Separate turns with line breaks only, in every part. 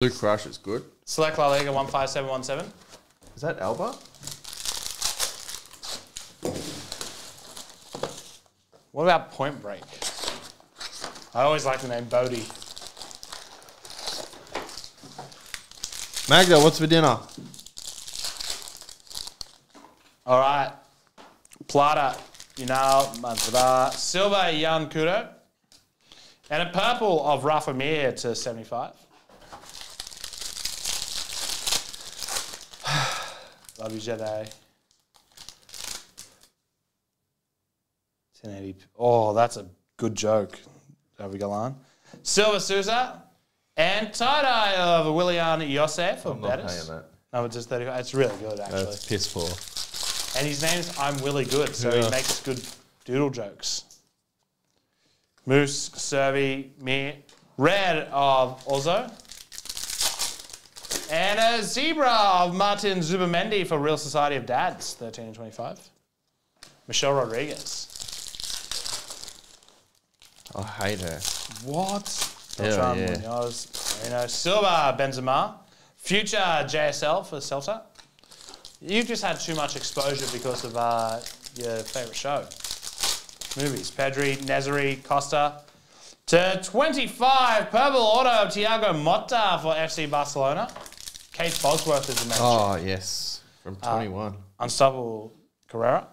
Blue Crush is good.
Select La Liga 15717.
Is that Alba?
What about Point Break? I always like the name Bodie.
Magda, what's for dinner?
All right. Plata, Unal, Manzada, Silver, Jan Kudo. And a purple of Rafa Mir to 75. Love you, Jedi. 1080. Oh, that's a good joke. David Galan. Silver Souza. And tie-dye of Willian Yosef of
I'm not paying that.
No, it's just 35. It's really good, actually.
That's piss poor.
And his name's I'm Willie Good, so he
Yeah.
makes good doodle jokes. Moose, Servi, me, red of Ozo. And a zebra of Martin Zubimendi for Real Sociedad, 13 and 25. Michelle Rodriguez.
I hate her.
What?
Hell yeah.
Munoz, Marino, Silva, Benzema. Future JSL for Celta. You've just had too much exposure because of uh, your favourite show. Movies. Pedri, Nezeri, Costa. To 25, purple auto of Thiago Motta for FC Barcelona. Kate Bosworth is the manager.
Oh, yes. From
Uh,
21.
Unstoppable Carrera.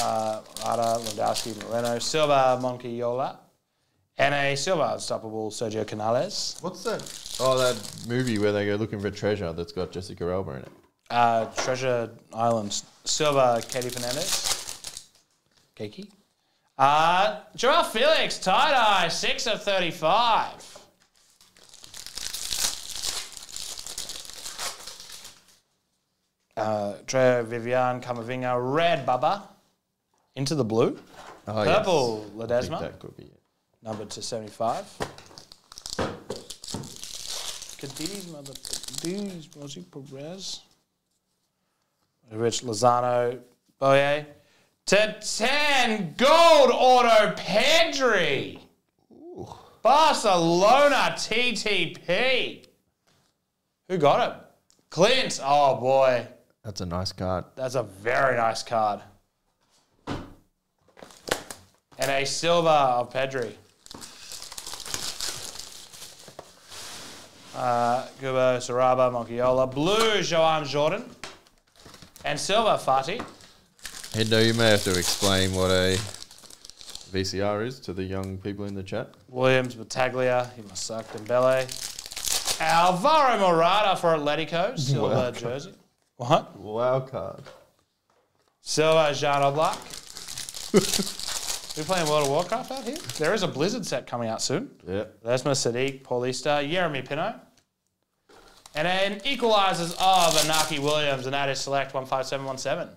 Uh, Rada, Lewandowski, Moreno, Silva, Moncayola, and a Silva Unstoppable Sergio Canales.
What's that? Oh, that movie where they go looking for treasure that's got Jessica Alba in it.
Uh, Treasure Island, Silva, Katie Fernandez. Keiki. Uh, João Felix, tie-dye, 6 of 35. Uh, Treo Vivian Camavinga, red Bubba, into the blue.
Oh,
Purple
yes.
Ledesma,
that could be it.
numbered to 75. Cadiz, mother Cadiz, Rosie Perez. Rich Lozano, Boye. To 10, gold auto Pedri. Barcelona TTP. Who got it? Clint. Oh boy,
That's a nice card.
that's a very nice card. And a silver of Pedri. Uh, Kubo, Saraba. Blue, Joan Jordan. And silver, Fati.
Hendo, you may have to explain what a VCR is to the young people in the chat.
Williams, Battaglia. He must suck. Dembele. Alvaro Morata for Atletico. Silver
Wow.
jersey. What?
Wow card.
Silver, Jan Oblak. we playing World of Warcraft out here? There is a Blizzard set coming out soon.
Yeah.
Lesma Sadiq, Paulista, Jeremy Pino. And then equalizers of Iñaki Williams, and that is select 15717.